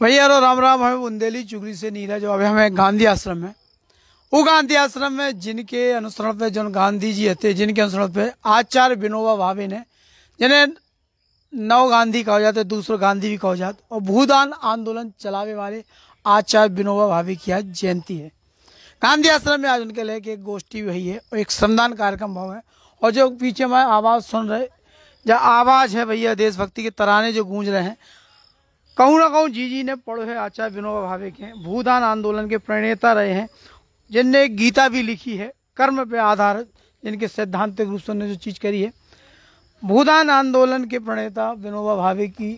भैया रो राम राम, हमें बुंदेली चुगली से नीरज अभी हमें गांधी आश्रम में वो गांधी आश्रम में जिनके अनुसरण पे जो गांधी जी थे जिनके अनुसरण पे आचार्य विनोबा भावे ने, जिन्हें नव गांधी कहा जाता है, दूसरो गांधी भी कहा जाता और भूदान आंदोलन चलावे वाले आचार्य विनोबा भावे की आज जयंती है। गांधी आश्रम में आज उनके लेके एक गोष्ठी हुई है, और एक श्रमदान कार्यक्रम भाव है। और जो पीछे मैं आवाज़ सुन रहे, जो आवाज़ है भैया, देशभक्ति के तराने जो गूंज रहे हैं कहूँ ना कहूँ, जी जी ने पढ़े है, आचार्य विनोबा भावे के भूदान आंदोलन के प्रणेता रहे हैं, जिनने गीता भी लिखी है, कर्म पे आधारित, जिनके सैद्धांतिक रूप से उन्होंने जो चीज़ करी है। भूदान आंदोलन के प्रणेता विनोबा भावे की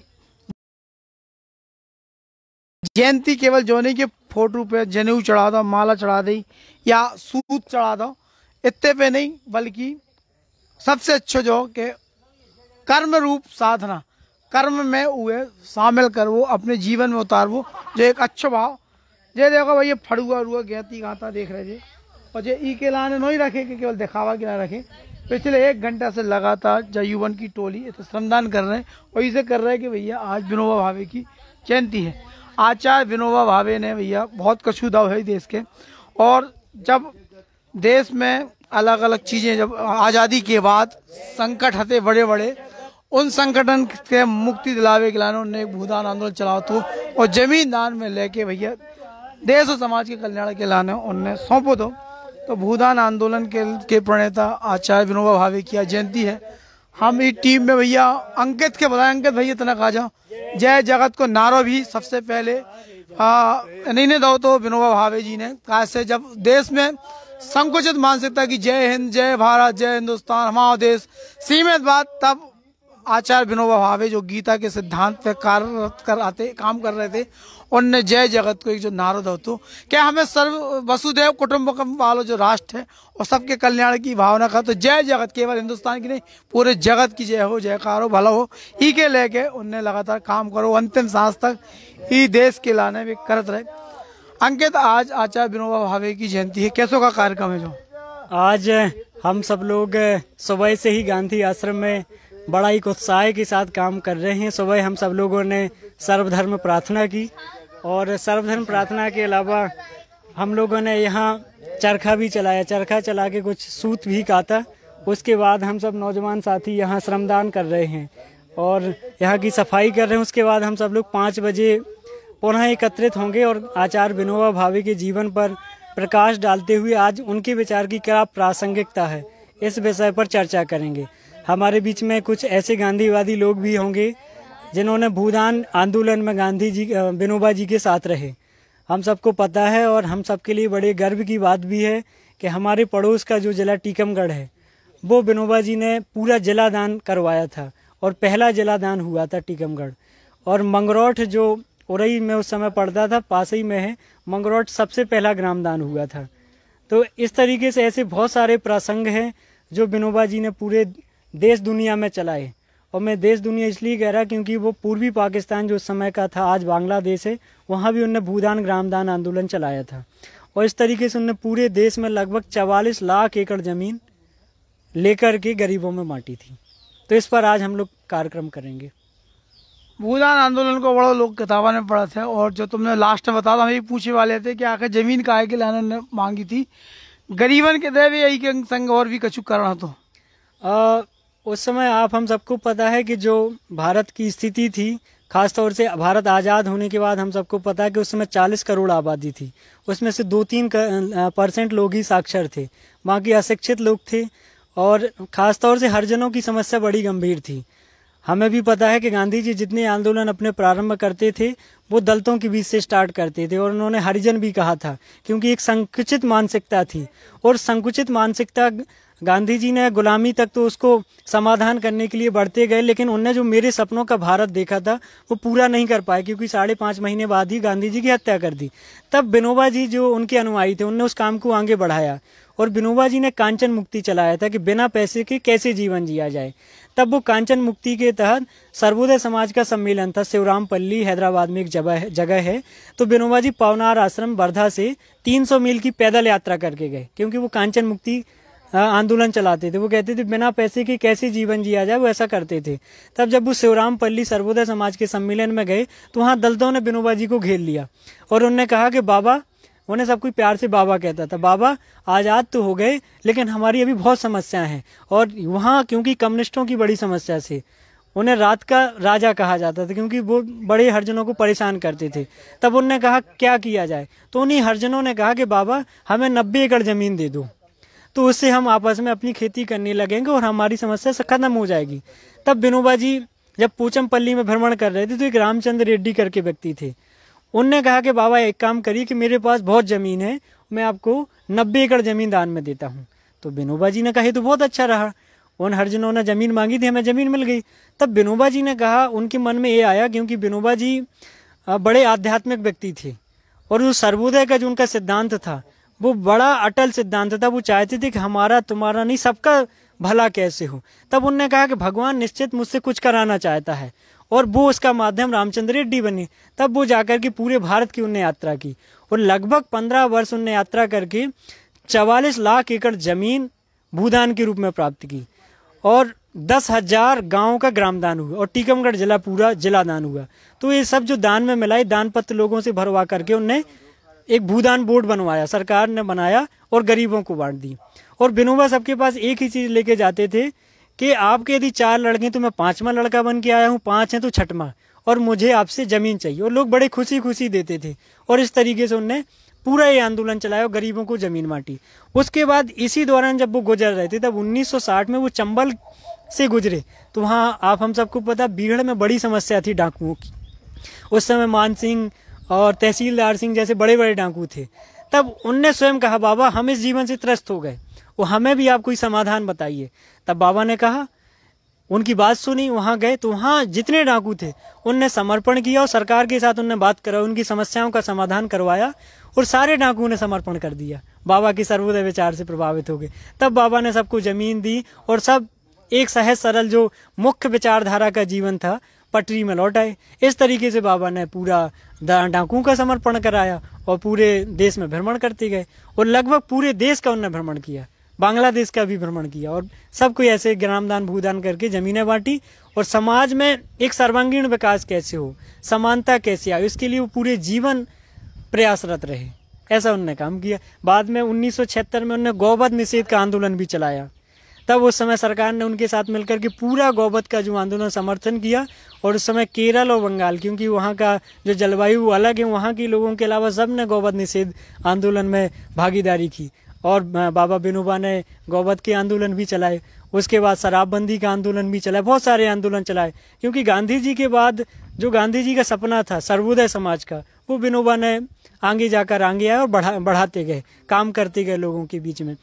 जयंती केवल जोने के फ़ोटो पे जनेऊ चढ़ा दो, माला चढ़ा दी, या सूत चढ़ा दो, इतने पे नहीं, बल्कि सबसे अच्छा जो कि कर्म रूप साधना कर्म में हुए, शामिल कर वो, अपने जीवन में उतार वो, जो एक अच्छा भाव। जे देखो भाई, ये फड़ुआ रुआ गहती गाता देख रहे थे और जे ई के लाने नहीं रखे कि केवल दिखावा के ना रखे। पिछले एक घंटा से लगातार जयुवन की टोली तो श्रमदान कर रहे हैं। और इसे कर रहे हैं कि भैया, आज विनोबा भावे की जयंती है। आचार्य विनोबा भावे ने भैया, बहुत कछु दाव है देश के। और जब देश में अलग अलग चीज़ें, जब आज़ादी के बाद संकट हते बड़े बड़े उन संगठन के मुक्ति दिलावे के लाने उन्होंने एक भूदान आंदोलन चलाओ तो और ज़मीन दान में लेके भैया, देश और समाज के कल्याण के लाने उनने सौंपो दो तो भूदान आंदोलन के के प्रणेता आचार्य विनोबा भावे की जयंती है। हम इस टीम में भैया अंकित के बताए अंकित भैया इतना कहा जाओ जय जगत को नारो भी सबसे पहले नहीं दो तो विनोबा भावे जी ने कहा से जब देश में संकुचित मानसिकता की जय हिंद, जय भारत, जय हिंदुस्तान, हमारा देश, सीमित बात, तब आचार्य विनोबा भावे जो गीता के सिद्धांत पे कार्यरत कर आते, काम कर रहे थे, उनने जय जगत को एक जो नारद हो तो क्या हमें सर्व वसुदेव कुटुंबकम वालो जो राष्ट्र है, और सबके कल्याण की भावना का तो जय जगत, केवल हिंदुस्तान की नहीं, पूरे जगत की जय हो, जयकार हो भला हो ई के लेके उनने लगातार काम करो, अंतिम सांस तक ई देश के लाने में करत रहे। अंकित, आज आचार्य विनोबा भावे की जयंती है, कैसों का कार्यक्रम है जो? आज हम सब लोग सुबह से ही गांधी आश्रम में बड़ा ही उत्साह के साथ काम कर रहे हैं। सुबह हम सब लोगों ने सर्वधर्म प्रार्थना की और सर्वधर्म प्रार्थना के अलावा हम लोगों ने यहाँ चरखा भी चलाया। चरखा चला के कुछ सूत भी काटा उसके बाद हम सब नौजवान साथी यहाँ श्रमदान कर रहे हैं और यहाँ की सफ़ाई कर रहे हैं। उसके बाद हम सब लोग पाँच बजे पुनः एकत्रित होंगे और आचार्य विनोबा भावे के जीवन पर प्रकाश डालते हुए आज उनके विचार की क्या प्रासंगिकता है, इस विषय पर चर्चा करेंगे। हमारे बीच में कुछ ऐसे गांधीवादी लोग भी होंगे जिन्होंने भूदान आंदोलन में गांधी जी विनोबा जी के साथ रहे। हम सबको पता है और हम सबके लिए बड़े गर्व की बात भी है कि हमारे पड़ोस का जो जिला टीकमगढ़ है, वो विनोबा जी ने पूरा जिला दान करवाया था और पहला जिला दान हुआ था टीकमगढ़। और मंगरौठ जो उरई में उस समय पड़ता था पास ही में है, मंगरौठ सबसे पहला ग्राम दान हुआ था। तो इस तरीके से ऐसे बहुत सारे प्रसंग हैं जो विनोबा जी ने पूरे देश दुनिया में चलाए। और मैं देश दुनिया इसलिए कह रहा क्योंकि वो पूर्वी पाकिस्तान जो समय का था आज बांग्लादेश है वहाँ भी उनने भूदान ग्रामदान आंदोलन चलाया था। और इस तरीके से उनने पूरे देश में लगभग चवालीस लाख एकड़ ज़मीन लेकर के गरीबों में बांटी थी। तो इस पर आज हम लोग कार्यक्रम करेंगे। भूदान आंदोलन को बड़ा लोग किताबा में पढ़ा थे और जो तुमने लास्ट में बताया हम ये पूछे वाले थे कि आखिर ज़मीन काहे के लाने ने मांगी थी। गरीबन के दे भी यही संग और भी कछु करना तो आ, उस समय आप, हम सबको पता है कि जो भारत की स्थिति थी खासतौर से भारत आज़ाद होने के बाद हम सबको पता है कि उस समय चालीस करोड़ आबादी थी। उसमें से दो तीन परसेंट लोग ही साक्षर थे, बाकी अशिक्षित लोग थे और ख़ासतौर से हरिजनों की समस्या बड़ी गंभीर थी। हमें भी पता है कि गांधी जी जितने आंदोलन अपने प्रारंभ करते थे, वो दलितों के बीच से स्टार्ट करते थे और उन्होंने हरिजन भी कहा था, क्योंकि एक संकुचित मानसिकता थी और संकुचित मानसिकता गांधी जी ने गुलामी तक तो उसको समाधान करने के लिए बढ़ते गए, लेकिन उनने जो मेरे सपनों का भारत देखा था, वो पूरा नहीं कर पाए, क्योंकि साढ़े पाँच महीने बाद ही गांधी जी की हत्या कर दी। तब विनोबा जी जो उनके अनुयायी थे, उनने उस काम को आगे बढ़ाया, और विनोबा जी ने कांचन मुक्ति चलाया था कि बिना पैसे के कैसे जीवन जिया जाए। तब वो कांचन मुक्ति के तहत सर्वोदय समाज का सम्मेलन था शिवराम पल्ली, हैदराबाद में एक जगह है। तो विनोबा जी पवनार आश्रम वर्धा से 300 मील की पैदल यात्रा करके गए, क्योंकि वो कांचन मुक्ति आंदोलन चलाते थे। वो कहते थे, बिना पैसे के कैसे जीवन जिया जाए? वो ऐसा करते थे। तब जब वो शिवराम पल्ली सर्वोदय समाज के सम्मेलन में गए तो वहाँ दलितों ने विनोबा जी को घेर लिया और उन्होंने कहा कि, बाबा, उन्हें सब कोई प्यार से बाबा कहता था। बाबा आज़ाद तो हो गए, लेकिन हमारी अभी बहुत समस्याएँ हैं और वहाँ क्योंकि कम्युनिस्टों की बड़ी समस्या थी उन्हें रात का राजा कहा जाता था, क्योंकि वो बड़े हरजनों को परेशान करते थे। तब उनने कहा, क्या किया जाए? तो उन्हीं हरजनों ने कहा कि, बाबा, हमें नब्बे एकड़ ज़मीन दे दो। तो उससे हम आपस में अपनी खेती करने लगेंगे और हमारी समस्या से खत्म हो जाएगी। तब विनोबा जी जब पूचमपल्ली में भ्रमण कर रहे थे तो एक रामचंद्र रेड्डी करके व्यक्ति थे। उनने कहा कि, बाबा, एक काम करिए कि मेरे पास बहुत ज़मीन है, मैं आपको नब्बे एकड़ ज़मीन दान में देता हूँ। तो विनोबा जी ने कहा तो बहुत अच्छा रहा। उन हरजनों ने ज़मीन मांगी थी, हमें ज़मीन मिल गई। तब विनोबा जी ने कहा, उनके मन में ये आया क्योंकि विनोबा जी बड़े आध्यात्मिक व्यक्ति थे। और जो सर्वोदय का जो उनका सिद्धांत था वो बड़ा अटल सिद्धांत था। वो चाहते थे कि हमारा, तुम्हारा नहीं, सबका भला कैसे हो। तब उनने कहा कि भगवान निश्चित मुझसे कुछ कराना चाहता है। और वो उसका माध्यम रामचंद्र रेड्डी बने। तब वो जाकर के पूरे भारत की उनने यात्रा की। और लगभग पंद्रह वर्ष उनने यात्रा करके चवालीस लाख एकड़ ज़मीन भूदान के रूप में प्राप्त की। और दस हज़ार गाँव का ग्राम दान हुआ। और टीकमगढ़ जिला पूरा जिला दान हुआ। तो ये सब जो दान में मिला, ये दान पत्र लोगों से भरवा करके उनने एक भूदान बोर्ड बनवाया, सरकार ने बनाया और गरीबों को बांट दी। और बिनोबा, सबके पास एक ही चीज़ लेके जाते थे कि आपके यदि चार लड़के तो मैं पांचवा लड़का बन के आया हूँ, पाँच हैं तो छठवा, और मुझे आपसे ज़मीन चाहिए। और लोग बड़े खुशी खुशी देते थे, और इस तरीके से उनने पूरा ये आंदोलन चलाया गरीबों को ज़मीन बांटी। उसके बाद इसी दौरान जब वो गुजर रहे थे, तब 1960 में वो चंबल से गुजरे तो वहाँ आप, हम सबको पता बीहड़ में बड़ी समस्या थी डाकुओं की। उस समय मान सिंह और तहसीलदार सिंह जैसे बड़े बड़े डाकू थे। तब उनने स्वयं कहा, बाबा, हम इस जीवन से त्रस्त हो गए। वो हमें भी आप कोई समाधान बताइए। तब बाबा ने कहा, उनकी बात सुनी, वहाँ गए तो वहाँ जितने डाकू थे, उनने समर्पण किया और सरकार के साथ उनने बात करा, उनकी समस्याओं का समाधान करवाया और सारे डाकू ने समर्पण कर दिया। बाबा की सर्वोदय विचार से प्रभावित हो गए। तब बाबा ने सबको ज़मीन दी और सब एक सहज सरल जो मुख्य विचारधारा का जीवन था पटरी में लौट आए। इस तरीके से बाबा ने पूरा डा- डाकुओं का समर्पण कराया और पूरे देश में भ्रमण करते गए और लगभग पूरे देश का उन्होंने भ्रमण किया। बांग्लादेश का भी भ्रमण किया और सब कोई ऐसे ग्रामदान, भूदान करके जमीनें बांटी और समाज में एक सर्वांगीण विकास कैसे हो, समानता कैसे आए, इसके लिए वो पूरे जीवन प्रयासरत रहे। ऐसा उन्होंने काम किया। बाद में 1976 में उन्होंने गौवध निषेध का आंदोलन भी चलाया। तब उस समय सरकार ने उनके साथ मिलकर के पूरा गौवध का जो आंदोलन समर्थन किया और उस समय केरल और बंगाल, क्योंकि वहाँ का जो जलवायु अलग है, वहाँ के लोगों के अलावा सबने गौवध निषेध आंदोलन में भागीदारी की और बाबा विनोबा ने गौवध के आंदोलन भी चलाए। उसके बाद शराबबंदी का आंदोलन भी चलाए, बहुत सारे आंदोलन चलाए, क्योंकि गांधी जी के बाद जो गांधी जी का सपना था सर्वोदय समाज का, वो बिनोबा ने आगे जाकर आगे आए और बढ़ा, बढ़ाते गए, काम करते गए लोगों के बीच में।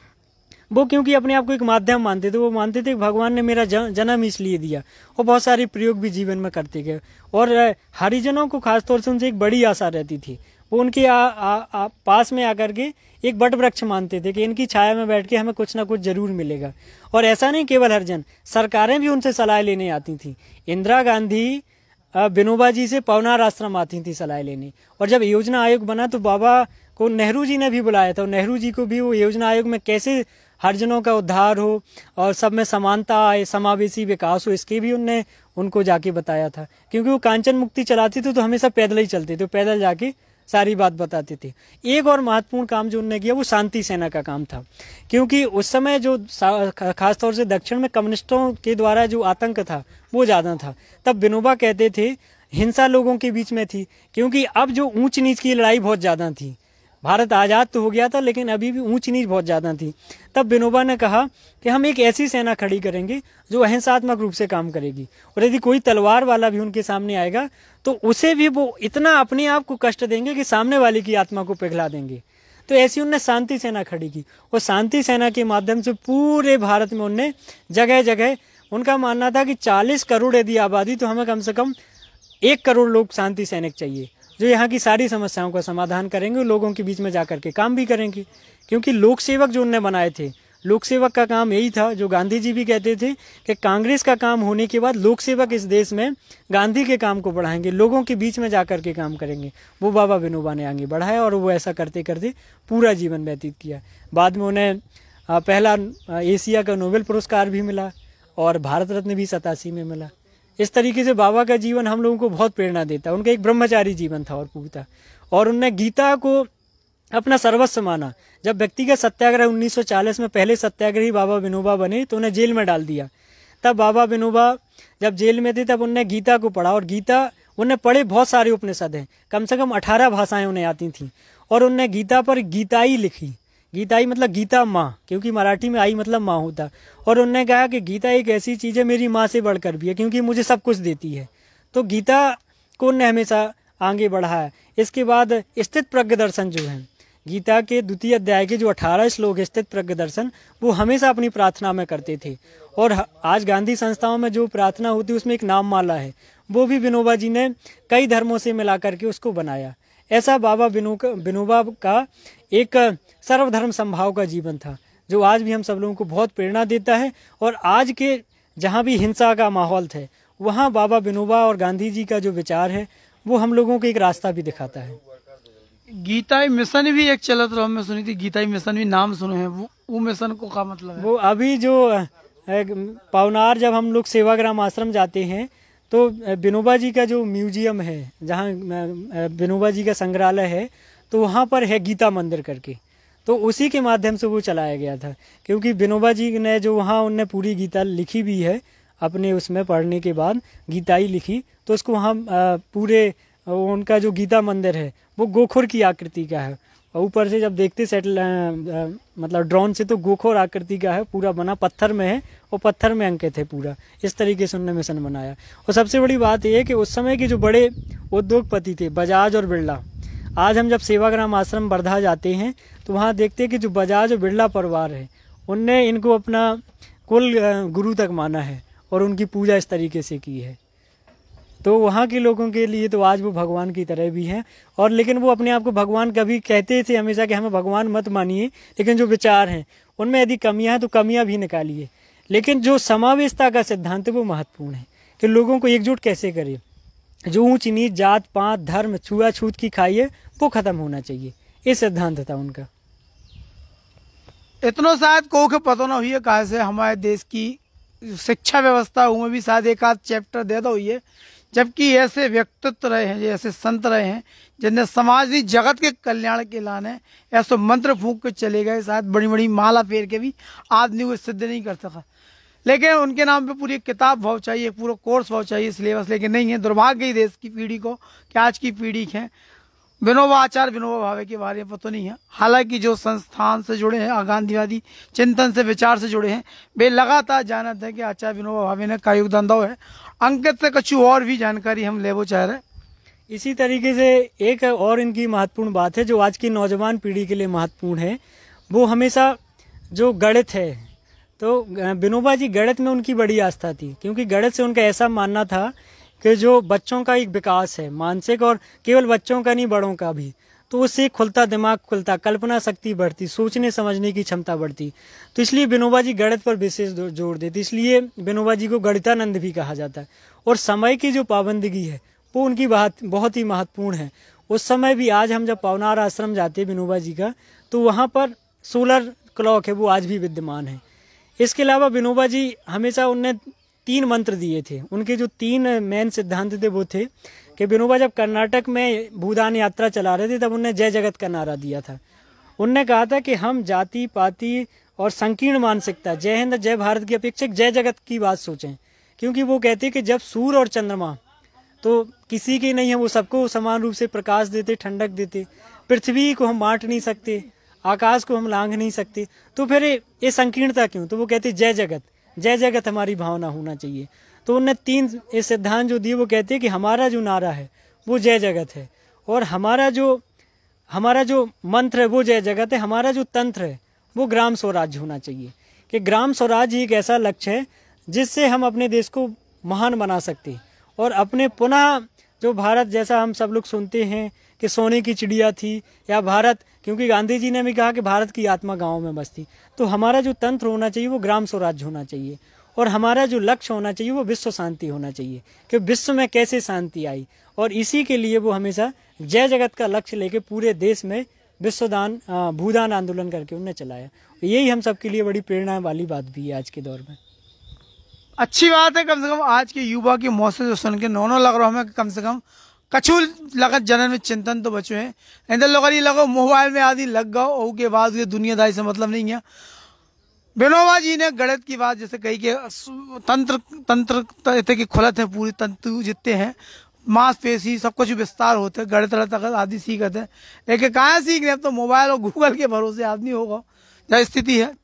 वो क्योंकि अपने आप को एक माध्यम मानते थे वो मानते थे भगवान ने मेरा जन्म इसलिए दिया। और बहुत सारे प्रयोग भी जीवन में करते गए। और हरिजनों को खासतौर से उनसे एक बड़ी आशा रहती थी। वो उनके आ, आ, आ, पास में आकर के एक बट वृक्ष मानते थे कि इनकी छाया में बैठ के हमें कुछ ना कुछ ज़रूर मिलेगा। और ऐसा नहीं केवल हरिजन सरकारें भी उनसे सलाह लेने आती थी। इंदिरा गांधी विनोबा जी से पवनार आश्रम आती थी सलाह लेने। और जब योजना आयोग बना तो बाबा को नेहरू जी ने भी बुलाया था। नेहरू जी को भी वो योजना आयोग में कैसे हरजनों का उद्धार हो और सब में समानता आए, समावेशी विकास हो, इसके भी उनने, उनको जाके बताया था। क्योंकि वो कांचन मुक्ति चलाती थी तो हमेशा पैदल ही चलते थे, पैदल जाके सारी बात बताते थे। एक और महत्वपूर्ण काम जो उनने किया, वो शांति सेना का काम था। क्योंकि उस समय जो खासतौर से दक्षिण में कम्युनिस्टों के द्वारा जो आतंक था, वो ज़्यादा था। तब विनोबा कहते थे, हिंसा लोगों के बीच में थी, क्योंकि अब जो ऊंच नीच की लड़ाई बहुत ज़्यादा थी। भारत आज़ाद तो हो गया था, लेकिन अभी भी ऊंच नीच बहुत ज़्यादा थी। तब विनोबा ने कहा कि हम एक ऐसी सेना खड़ी करेंगे जो अहिंसात्मक रूप से काम करेगी। और यदि कोई तलवार वाला भी उनके सामने आएगा तो उसे भी वो इतना अपने आप को कष्ट देंगे कि सामने वाले की आत्मा को पिघला देंगे। तो ऐसी उनने शांति सेना खड़ी की। और शांति सेना के माध्यम से पूरे भारत में उनने जगह जगह उनका मानना था कि 40 करोड़ यदि आबादी तो हमें कम से कम एक करोड़ लोग शांति सैनिक चाहिए। जो यहाँ की सारी समस्याओं का समाधान करेंगे लोगों के बीच में जाकर के काम भी करेंगे। क्योंकि लोक सेवक जो उनने बनाए थे लोक सेवक का काम यही था, जो गांधी जी भी कहते थे कि कांग्रेस का काम होने के बाद लोक सेवक इस देश में गांधी के काम को बढ़ाएँगे, लोगों के बीच में जाकर के काम करेंगे। वो बाबा विनोबा ने आगे बढ़ाया और वो ऐसा करते करते पूरा जीवन व्यतीत किया। बाद में उन्हें पहला एशिया का नोबेल पुरस्कार भी मिला और भारत रत्न भी सतासी में मिला। इस तरीके से बाबा का जीवन हम लोगों को बहुत प्रेरणा देता है। उनका एक ब्रह्मचारी जीवन था और पूरा। और उनने गीता को अपना सर्वस्व माना। जब व्यक्तिगत सत्याग्रह 1940 में पहले सत्याग्रही बाबा विनोबा बने तो उन्हें जेल में डाल दिया। तब बाबा विनोबा जब जेल में थे, तब उनने गीता को पढ़ा और गीता, उनने पढ़े बहुत सारे उपनिषद हैं। कम से कम अठारह भाषाएँ उन्हें आती थीं। और उनने गीता पर गीताई लिखी। गीताई मतलब गीता माँ, क्योंकि मराठी में आई मतलब माँ होता। और उनने कहा कि गीता एक ऐसी चीज़ है, मेरी माँ से बढ़कर भी है, क्योंकि मुझे सब कुछ देती है। तो गीता को उनने हमेशा आगे बढ़ाया। इसके बाद स्थित प्रज्ञ दर्शन जो है, गीता के द्वितीय अध्याय के जो अठारह श्लोक स्थित प्रज्ञ दर्शन वो हमेशा अपनी प्रार्थना में करते थे। और आज गांधी संस्थाओं में जो प्रार्थना होती है, उसमें एक नाम माला है। वो भी विनोबा जी ने कई धर्मों से मिला करके उसको बनाया। ऐसा बाबा विनो विनोबा का एक सर्वधर्म संभाव का जीवन था जो आज भी हम सब लोगों को बहुत प्रेरणा देता है और आज के जहाँ भी हिंसा का माहौल थे वहाँ बाबा विनोबा और गांधी जी का जो विचार है वो हम लोगों को एक रास्ता भी दिखाता है। गीताई मिशन भी एक चलत रहो मैं सुनी थी गीताई मिशन भी नाम सुने हैं वो वो मिशन को का मतलब है? वो अभी जो पावनार जब हम लोग सेवाग्राम आश्रम जाते हैं तो विनोबा जी का जो म्यूज़ियम है, जहाँ विनोबा जी का संग्रहालय है तो वहाँ पर है गीता मंदिर करके। तो उसी के माध्यम से वो चलाया गया था, क्योंकि विनोबा जी ने जो वहाँ उनने पूरी गीता लिखी भी है, अपने उसमें पढ़ने के बाद गीताई लिखी तो उसको वहाँ पूरे उनका जो गीता मंदिर है, वो गोखुर की आकृति का है। ऊपर से जब देखते सेटल मतलब ड्रोन से तो गोखोर आकृति का है, पूरा बना, पत्थर में है, और पत्थर में अंकित है पूरा। इस तरीके से उन्होंने मिशन बनाया। और सबसे बड़ी बात यह है कि उस समय के जो बड़े उद्योगपति थे, बजाज और बिरला, आज हम जब सेवाग्राम आश्रम वर्धा जाते हैं तो वहाँ देखते हैं कि जो बजाज और बिरला परिवार है, उनने इनको अपना कुल गुरु तक माना है, और उनकी पूजा इस तरीके से की है। तो वहाँ के लोगों के लिए तो आज वो भगवान की तरह भी हैं। और लेकिन वो अपने आप को भगवान कभी कहते थे हमेशा कि हमें भगवान मत मानिए, लेकिन जो विचार हैं, उनमें यदि कमियाँ हैं तो कमियाँ भी निकालिए। लेकिन जो समावेशता का सिद्धांत वो महत्वपूर्ण है। कि लोगों को एकजुट कैसे करें? जो ऊंच नीच, जात, पात, धर्म, छुआछूत की खाई है, वो खत्म होना चाहिए। ये सिद्धांत था उनका। इतना शायद को के पता ना हुई है कहा से हमारे देश की शिक्षा व्यवस्था उनमें भी शायद एक आध चैप्टर दे दो हुई जबकि ऐसे व्यक्तित्व रहे हैं, ऐसे संत रहे हैं, जिनने समाज नहीं जगत के कल्याण के लाने, ऐसे मंत्र फूंक के चले गए, शायद बड़ी बड़ी माला फेर के भी आदमी को सिद्ध नहीं कर सका। लेकिन उनके नाम पे पूरी किताब भाव चाहिए पूरा कोर्स भाव चाहिए सिलेबस, लेकिन नहीं है। दुर्भाग्य ही देश की पीढ़ी को, कि आज की पीढ़ी है। विनोबा, आचार्य विनोबा भावे के बारे में पता नहीं है। हालाँकि जो संस्थान से जुड़े हैं गांधीवादी चिंतन से विचार से जुड़े हैं, वे लगातार जानते हैं कि आचार्य विनोबा भावे ने का योगदान दो है। अंकित से कुछ और भी जानकारी हम ले वो चाह रहे इसी तरीके से एक और इनकी महत्वपूर्ण बात है, जो आज की नौजवान पीढ़ी के लिए महत्वपूर्ण है। वो हमेशा जो गणित है तो विनोबा जी, गणित में उनकी बड़ी आस्था थी, क्योंकि गणित से उनका ऐसा मानना था कि जो बच्चों का एक विकास है, मानसिक और केवल बच्चों का नहीं, बड़ों का भी। तो उससे खुलता दिमाग खुलता कल्पना शक्ति बढ़ती, सोचने समझने की क्षमता बढ़ती। तो इसलिए विनोबा जी गणित पर विशेष ज़ोर देते, इसलिए विनोबा जी को गणितानंद भी कहा जाता है। और समय की जो पाबंदगी है, वो उनकी बात बहुत ही महत्वपूर्ण है। उस समय भी आज हम जब पवनार आश्रम जाते हैं विनोबा जी का तो वहाँ पर सोलर क्लॉक है, वो आज भी विद्यमान है। इसके अलावा विनोबा जी हमेशा उनने तीन मंत्र दिए थे। उनके जो तीन मेन सिद्धांत थे, वो थे कि विनोबा जब कर्नाटक में भूदान यात्रा चला रहे थे, तब उनने जय जगत का नारा दिया था। उनने कहा था कि हम जाति, पाति और संकीर्ण मानसिकता, जय हिंद, जय भारत की अपेक्षा जय जगत की बात सोचें। क्योंकि वो कहते हैं कि जब सूर्य और चंद्रमा तो किसी के नहीं है, वो सबको समान रूप से प्रकाश देते, ठंडक देते, पृथ्वी को हम बांट नहीं सकते, आकाश को हम लांघ नहीं सकते। तो फिर ये संकीर्णता क्यों? तो वो कहते, जय जगत जय जगत हमारी भावना होना चाहिए। तो उनने तीन सिद्धांत जो दिए, वो कहते हैं कि हमारा जो नारा है, वो जय जगत है। और हमारा जो हमारा जो मंत्र है, वो जय जगत है। हमारा जो तंत्र है, वो ग्राम स्वराज्य होना चाहिए। कि ग्राम स्वराज्य एक ऐसा लक्ष्य है, जिससे हम अपने देश को महान बना सकते हैं। और अपने पुनः जो भारत जैसा हम सब लोग सुनते हैं कि सोने की चिड़िया थी, या भारत, क्योंकि गांधी जी ने भी कहा कि भारत की आत्मा गाँव में बसती। तो हमारा जो तंत्र होना चाहिए, वो ग्राम स्वराज्य होना चाहिए। और हमारा जो लक्ष्य होना चाहिए, वो विश्व शांति होना चाहिए। कि विश्व में कैसे शांति आई? और इसी के लिए वो हमेशा जय जगत का लक्ष्य लेके पूरे देश में विश्वदान भूदान आंदोलन करके उन्हें चलाया। यही हम सबके लिए बड़ी प्रेरणा वाली बात भी है आज के दौर में। अच्छी बात है, कम से कम आज के युवा की मौत से सुन के नौनों लग रहा हमें कम से कम कछुल लगत जनन में चिंतन तो बचे हैं। नहीं तो लोग लगो, मोबाइल में आदि लग और के बाद ये दुनियादारी से मतलब नहीं है। विनोबा जी ने गणित की बात जैसे कही कि तंत्र तंत्र इतने की खुलत है, पूरी तंत्र जितने हैं, मांसपेशी सब कुछ विस्तार होते हैं, गणित तकत आदि सीखते हैं। लेकिन कहाँ सीख रहे हैं? तो मोबाइल और गूगल के भरोसे आदमी होगा। जो स्थिति है?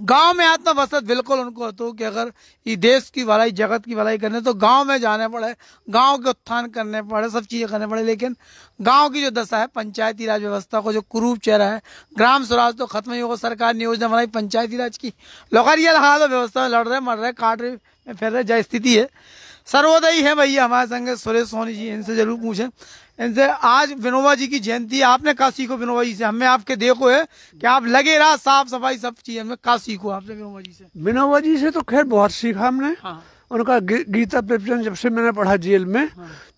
गाँव में आत्मा बसत बिल्कुल उनको तो कि अगर ये देश की भलाई, जगत की भलाई करने तो गाँव में जाने पड़े, गाँव के उत्थान करने पड़े, सब चीज़ें करने पड़े, लेकिन गाँव की जो दशा है, पंचायती राज व्यवस्था को, जो कुरूप चेहरा है, ग्राम स्वराज तो खत्म ही होगा, सरकार ने योजना बनाई पंचायती राज की। लोकारिया हालात दो व्यवस्था में लड़ रहे, मर रहे, काट रहे, फिर रहे, जय स्थिति है। सर्वोदय है भैया हमारे संग सुरेश सोनी जी इनसे ज़रूर पूछें। इनसे आज विनोबा जी की जयंती है आपने का सीखो विनोबा जी से हमें आपके देखो है कि आप लगे रहा साफ़ सफ़ाई सब चीज़ें हमें का सीखो आपसे विनोबा जी से। विनोबा जी से तो खैर बहुत सीखा हमने। हाँ। उनका गी, गीता प्रवचन जब से मैंने पढ़ा जेल में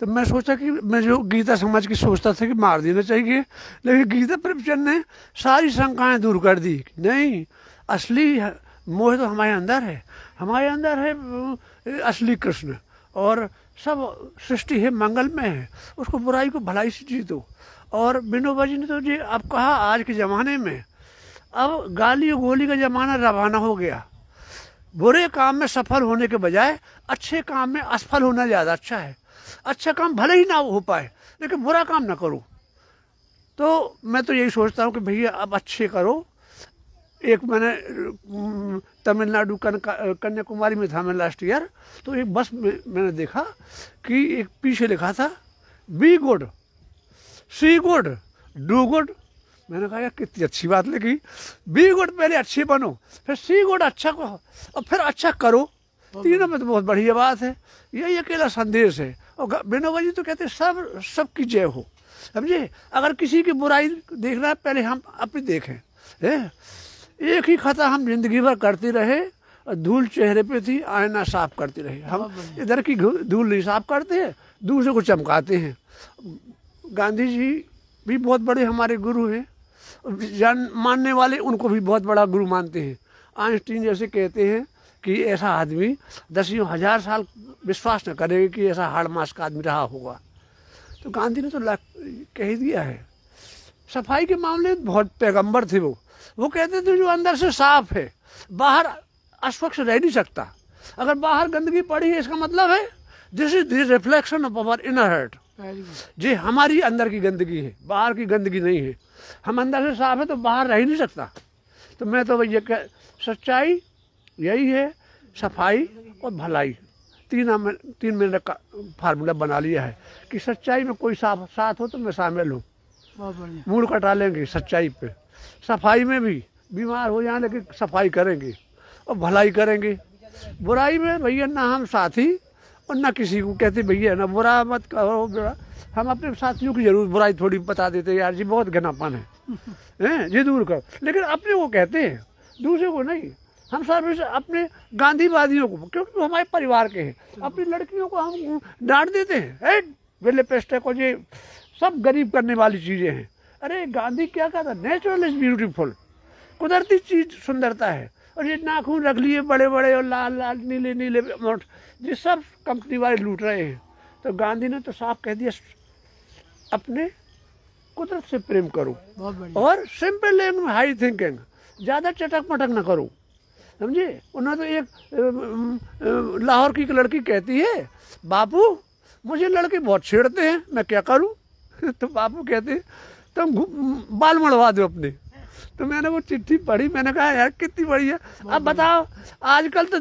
तो मैं सोचा कि मैं जो गीता समाज की सोचता था कि मार देना चाहिए लेकिन गीता प्रवचन ने सारी शंकाएँ दूर कर दी नहीं असली मोह तो हमारे अंदर है। हमारे अंदर है असली कृष्ण। और सब सृष्टि है, मंगल में है। उसको बुराई को भलाई से जी दो। और विनोबा जी ने तो जी अब कहा आज के ज़माने में, अब गाली और गोली का ज़माना रवाना हो गया। बुरे काम में सफल होने के बजाय अच्छे काम में असफल होना ज़्यादा अच्छा है। अच्छा काम भले ही ना हो पाए, लेकिन बुरा काम ना करो। तो मैं तो यही सोचता हूँ कि भैया अब अच्छे करो एक मैंने तमिलनाडु कन- कन्याकुमारी में था मैं लास्ट ईयर तो एक बस में मैंने देखा कि एक पीछे लिखा था be good see good do good. मैंने कहा यार कितनी अच्छी बात लिखी। बी गुड पहले अच्छे बनो फिर सी गुड अच्छा कहो और फिर अच्छा करो। तीनों में तो बहुत बढ़िया बात है। यही अकेला संदेश है। और ग- विनोबा जी तो कहते सब सबकी जय हो। समझे? अगर किसी की बुराई देखना है पहले हम अपनी देखें है? एक ही खता हम ज़िंदगी भर करते रहे और धूल चेहरे पे थी आईना साफ़ करते रहे। हम इधर की धूल नहीं साफ़ करते हैं दूसरे को चमकाते हैं। गांधी जी भी बहुत बड़े हमारे गुरु हैं। जान मानने वाले उनको भी बहुत बड़ा गुरु मानते हैं। आइंस्टीन जैसे कहते हैं कि ऐसा आदमी दसियों हज़ार साल विश्वास न करेगा कि ऐसा हाड़ मास का आदमी रहा होगा। तो गांधी ने तो कह दिया है। सफ़ाई के मामले में बहुत पैगंबर थे वो। वो कहते थे जो अंदर से साफ़ है बाहर अस्वच्छ रह नहीं सकता। अगर बाहर गंदगी पड़ी है इसका मतलब है this is the reflection of our inner heart जी हमारी अंदर की गंदगी है बाहर की गंदगी नहीं है। हम अंदर से साफ़ है तो बाहर रह ही नहीं सकता। तो मैं तो भैया कह सच्चाई यही है सफ़ाई और भलाई। तीन तीन मैंने का फार्मूला बना लिया है कि सच्चाई में कोई साफ़ साथ हो तो मैं शामिल हूँ। मूड कटा लेंगे सच्चाई पे। सफ़ाई में भी बीमार हो जाए लेकिन सफ़ाई करेंगे और भलाई करेंगे। बुराई में भैया ना हम साथी और ना किसी को कहते भैया ना बुरा मत करो बुरा। हम अपने साथियों की ज़रूर बुराई थोड़ी बता देते यार जी बहुत घनापन है। हैं ये दूर करो। लेकिन अपने को कहते हैं दूसरे को नहीं। हम सर्विस अपने गांधीवादियों को क्योंकि वो हमारे परिवार के हैं। अपनी लड़कियों को हम डांट देते हैं। "ए, वेले पेस्टे को ये सब गरीब करने वाली चीज़ें हैं। अरे गांधी क्या कहता नेचुरल इज़ ब्यूटीफुल कुदरती चीज़ सुंदरता है। और ये नाखून रख लिए बड़े बड़े और लाल लाल नीले नीले अमाउंट ये सब कंपनी वाले लूट रहे हैं। तो गांधी ने तो साफ़ कह दिया अपने कुदरत से प्रेम करो। और सिंपल लैंग्वेज हाई थिंकिंग ज़्यादा चटक मटक ना करो। समझे? उन्होंने तो एक लाहौर की एक लड़की कहती है बापू मुझे लड़के बहुत छेड़ते हैं मैं क्या करूँ? तो बापू कहते हैं तुम घु- बाल मड़वा दो अपने। तो मैंने वो चिट्ठी पढ़ी मैंने कहा यार कितनी बड़ी है। अब बताओ आजकल तो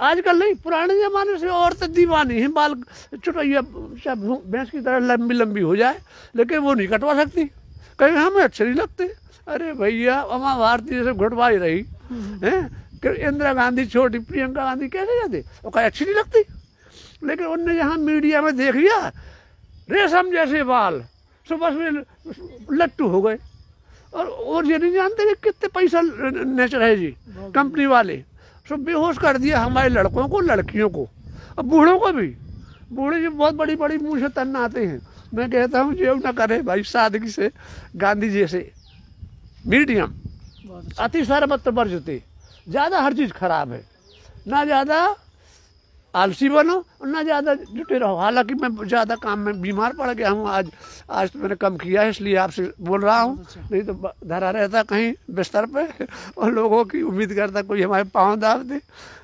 आजकल नहीं पुराने जमाने से औरतें दीवानी हैं बाल चुटैया भैंस की तरह लंबी लंबी हो जाए लेकिन वो नहीं कटवा सकती। कहीं हमें अच्छे नहीं लगते। अरे भैया अमा भारती जैसे घुटवा ही रही हैं? कि इंदिरा गांधी छोटी प्रियंका गांधी कैसे जाते? वो कहीं अच्छी नहीं लगती। लेकिन उनने यहाँ मीडिया में देख लिया रेशम जैसे बाल। सुबह सुबह लट्टू हो गए। और और ये नहीं जानते कि कितने पैसा नेचर है जी कंपनी वाले। सब बेहोश कर दिया हमारे लड़कों को लड़कियों को। और बूढ़ों को भी। बूढ़े जी बहुत बड़ी बड़ी मुँह से तन आते हैं। मैं कहता हूँ जो ना करे भाई सादगी से गांधी जी से। मीडियम। अति सर्वत्र वर्जते ज़्यादा हर चीज़ खराब है। ना ज़्यादा आलसी बनो और ना ज़्यादा जुटे रहो। हालाँकि मैं ज़्यादा काम में बीमार पड़ गया हूँ। आज आज तो मैंने कम किया है इसलिए आपसे बोल रहा हूँ। नहीं तो धरा रहता कहीं बिस्तर पे और लोगों की उम्मीद करता कोई हमारे पाँव दाब दे।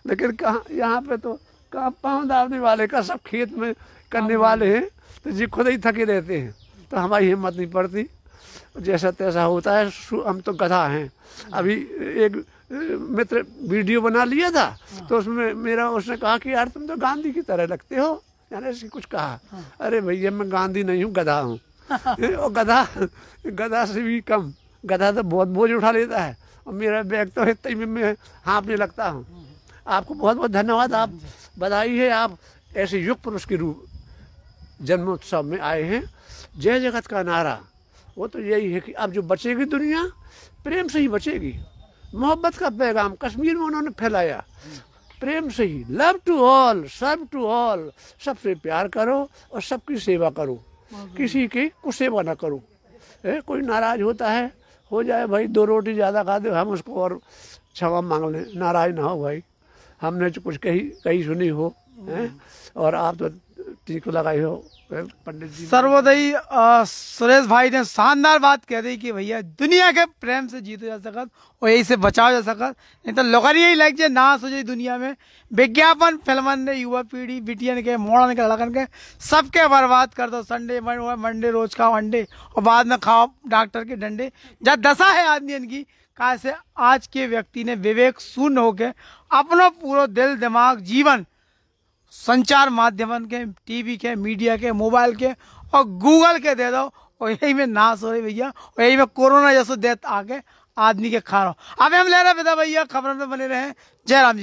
लेकिन कहाँ यहाँ पे तो कहाँ पाँव दाबने वाले का सब खेत में करने वाले हैं तो जी खुद ही थके रहते हैं। तो हमारी हिम्मत नहीं पड़ती। जैसा तैसा होता है हम तो गधा हैं। अभी एक मित्र वीडियो बना लिया था तो उसमें मेरा, उसने कहा कि यार तुम तो गांधी की तरह लगते हो। यानी कुछ कहा, अरे भैया, मैं गांधी नहीं हूँ, गधा हूँ। और गधा गधा से भी कम, गधा तो बहुत बोझ उठा लेता है। और मेरा बैग तो इतना ही मैं हाँपने लगता हूँ। आपको बहुत बहुत धन्यवाद, आप बधाई है, आप ऐसे युग पुरुष के रूप, जन्मोत्सव में आए हैं। जय जगत का नारा, वो तो यही है कि अब जो बचेगी दुनिया, प्रेम से ही बचेगी। मोहब्बत का पैगाम कश्मीर में उन्होंने फैलाया। प्रेम से ही love to all serve to all सबसे प्यार करो और सबकी सेवा करो। किसी की कुछ सेवा ना करो। ए, कोई नाराज़ होता है हो जाए भाई दो रोटी ज़्यादा खा दो हम उसको और क्षमा मांग लें। नाराज़ ना हो भाई। हमने जो कुछ कही कही सुनी हो हैं? और आप तो टीक लगाए हो। पंडित जी सर्वोदयी सुरेश भाई ने शानदार बात कह दी कि भैया, दुनिया के प्रेम से जीतो जा सकत और यही से बचाओ जा सकत। नहीं तो लोगन यही लग जाए नाश हो जाए दुनिया में। विज्ञापन, फिल्मन ने, युवा पीढ़ी, बिटियन के, मोड़न के, लड़कन के, सबके बर्बाद कर दो। संडे मंडे रोज खाओ अंडे और बाद में खाओ डॉक्टर के डंडे। जब दशा है आदमी इनकी कहा से आज के व्यक्ति ने विवेक शून्य होके अपना पूरा दिल, दिमाग, जीवन संचार माध्यम के, टीवी के, मीडिया के, मोबाइल के और गूगल के दे दो। और यही में नाश हो रही भैया। और यही में कोरोना जैसे डेथ आके आदमी के खा रहा अभी हम ले रहे हैं विदा भैया, खबर में बने रहे। जय राम जी।